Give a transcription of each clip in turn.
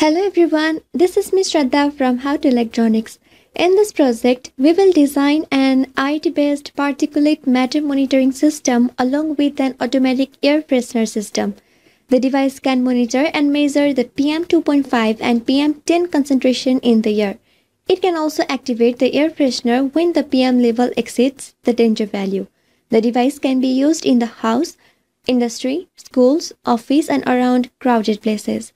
Hello everyone, this is Ms. Shraddha from How to Electronics. In this project, we will design an IoT-based particulate matter monitoring system along with an automatic air freshener system. The device can monitor and measure the PM2.5 and PM10 concentration in the air. It can also activate the air freshener when the PM level exceeds the danger value. The device can be used in the house, industry, schools, office and around crowded places.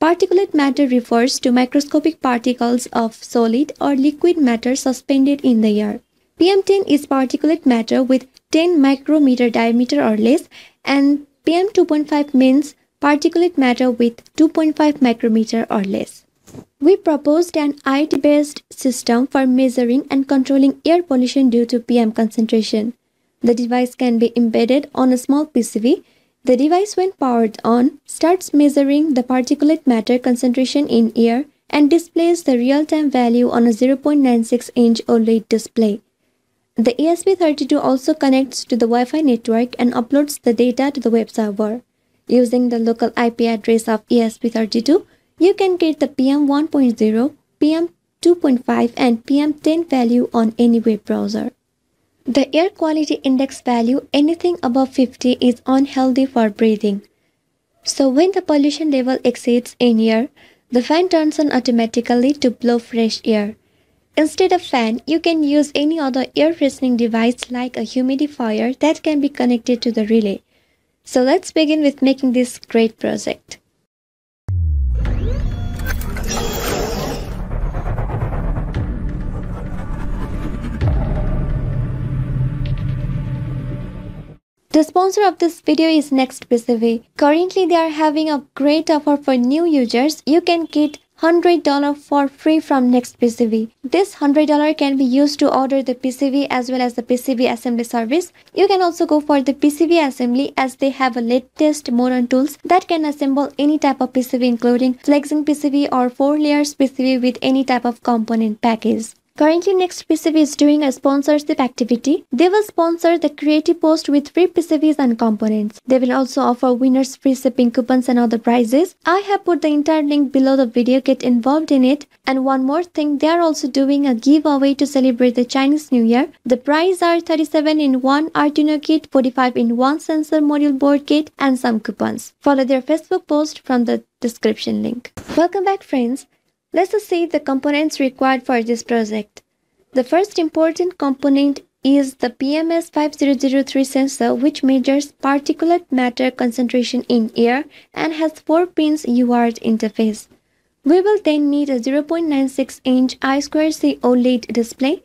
Particulate matter refers to microscopic particles of solid or liquid matter suspended in the air. PM10 is particulate matter with 10 micrometer diameter or less and PM2.5 means particulate matter with 2.5 micrometer or less. We proposed an IoT-based system for measuring and controlling air pollution due to PM concentration. The device can be embedded on a small PCB the device when powered on starts measuring the particulate matter concentration in air and displays the real-time value on a 0.96 inch OLED display. The ESP32 also connects to the Wi-Fi network and uploads the data to the web server. Using the local IP address of ESP32, you can get the PM1.0, PM2.5 and PM10 value on any web browser. The air quality index value anything above 50 is unhealthy for breathing. So when the pollution level exceeds in air, the fan turns on automatically to blow fresh air. Instead of fan, you can use any other air freshening device like a humidifier that can be connected to the relay. So let's begin with making this great project. The sponsor of this video is Next NextPCB. Currently, they are having a great offer for new users. You can get $100 for free from Next NextPCB. This $100 can be used to order the PCB as well as the PCB assembly service. You can also go for the PCB assembly as they have a latest modern tools that can assemble any type of PCB including flexing PCB or 4 layers PCB with any type of component package. Currently, Next PCB is doing a sponsorship activity. They will sponsor the creative post with free PCBs and components. They will also offer winners free shipping coupons and other prizes. I have put the entire link below the video. Get involved in it. And one more thing, they are also doing a giveaway to celebrate the Chinese New Year. The prize are 37 in 1 Arduino kit, 45 in 1 sensor module board kit, and some coupons. Follow their Facebook post from the description link. Welcome back friends. Let's see the components required for this project. The first important component is the PMS5003 sensor which measures particulate matter concentration in air and has 4 pins UART interface. We will then need a 0.96 inch I2C OLED display.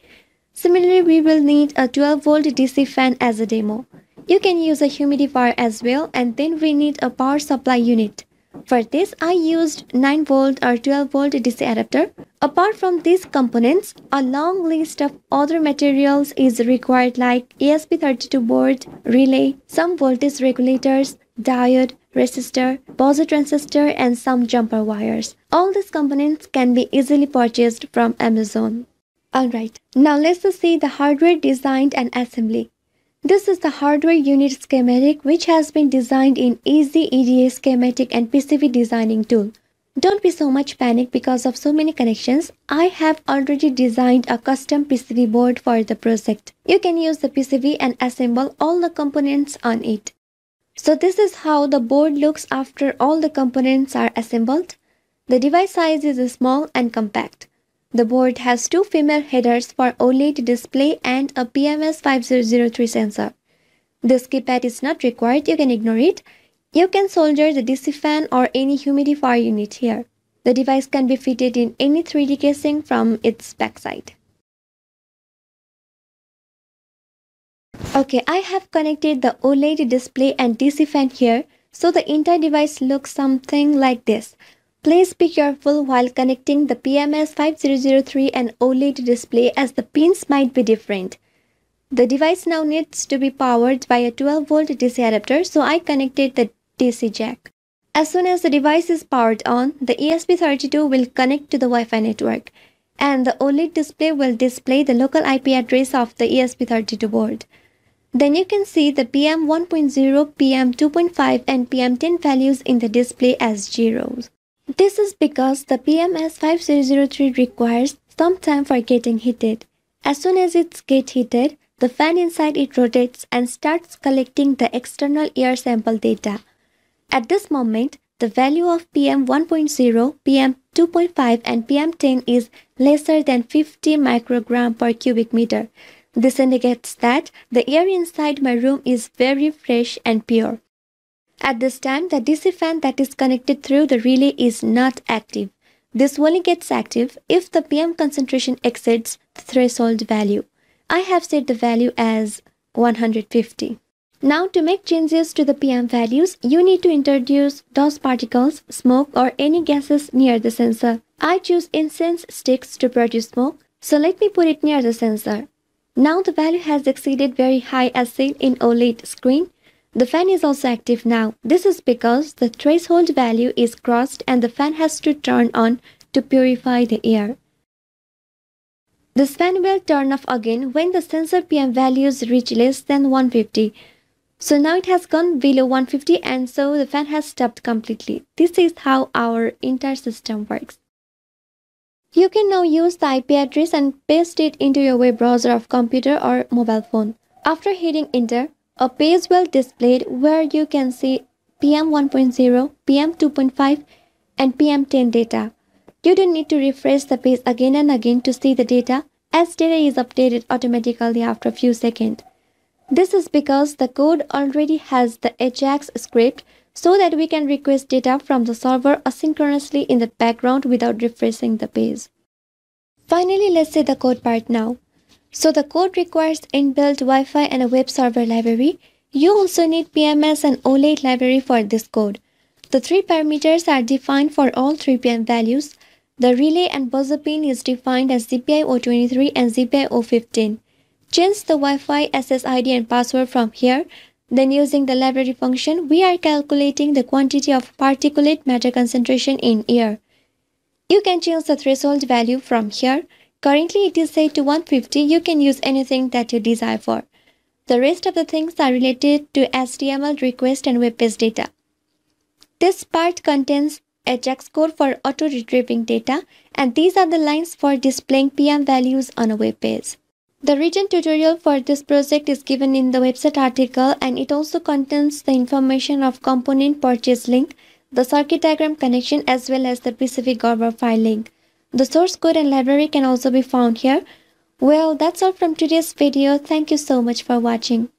Similarly, we will need a 12 volt DC fan as a demo. You can use a humidifier as well and then we need a power supply unit. For this, I used 9 volt or 12 volt DC adapter. Apart from these components, a long list of other materials is required like ESP32 board, relay, some voltage regulators, diode, resistor, buzzer transistor and some jumper wires. All these components can be easily purchased from Amazon. Alright, now let's see the hardware designed and assembly. This is the hardware unit schematic which has been designed in Easy EDA schematic and PCB designing tool. Don't be so much panic because of so many connections. I have already designed a custom PCB board for the project. You can use the PCB and assemble all the components on it. So this is how the board looks after all the components are assembled. The device size is small and compact. The board has two female headers for OLED display and a PMS5003 sensor. This keypad is not required, you can ignore it. You can solder the DC fan or any humidifier unit here. The device can be fitted in any 3D casing from its backside. Okay, I have connected the OLED display and DC fan here, so the entire device looks something like this. Please be careful while connecting the PMS5003 and OLED display as the pins might be different. The device now needs to be powered by a 12 volt DC adapter so I connected the DC jack. As soon as the device is powered on, the ESP32 will connect to the Wi-Fi network and the OLED display will display the local IP address of the ESP32 board. Then you can see the PM1.0, PM2.5 and PM10 values in the display as zeros. This is because the PMS5003 requires some time for getting heated. As soon as it gets heated, the fan inside it rotates and starts collecting the external air sample data. At this moment, the value of PM 1.0, PM 2.5 and PM 10 is lesser than 50 microgram per cubic meter. This indicates that the air inside my room is very fresh and pure. At this time, the DC fan that is connected through the relay is not active. This only gets active if the PM concentration exceeds the threshold value. I have set the value as 150. Now to make changes to the PM values, you need to introduce dust particles, smoke or any gases near the sensor. I choose incense sticks to produce smoke, so let me put it near the sensor. Now the value has exceeded very high as seen in OLED screen. The fan is also active now. This is because the threshold value is crossed and the fan has to turn on to purify the air. This fan will turn off again when the sensor PM values reach less than 150. So now it has gone below 150 and so the fan has stopped completely. This is how our entire system works. You can now use the IP address and paste it into your web browser of computer or mobile phone. After hitting enter, a page will displayed where you can see PM 1.0, PM 2.5 and PM 10 data. You don't need to refresh the page again and again to see the data as data is updated automatically after a few seconds. This is because the code already has the Ajax script so that we can request data from the server asynchronously in the background without refreshing the page. Finally, let's see the code part now. So the code requires inbuilt Wi-Fi and a web server library. You also need PMS and OLED library for this code. The three parameters are defined for all three PM values. The relay and buzzer pin is defined as GPIO23 and GPIO15. Change the Wi-Fi SSID and password from here. Then using the library function, we are calculating the quantity of particulate matter concentration in air. You can change the threshold value from here. Currently it is set to 150. You can use anything that you desire for. The rest of the things are related to HTML request and web page data. This part contains Ajax code for auto-retrieving data and these are the lines for displaying PM values on a web page. The written tutorial for this project is given in the website article and it also contains the information of component purchase link, the circuit diagram connection as well as the PCB Gerber file link. The source code and library can also be found here. Well, that's all from today's video. Thank you so much for watching.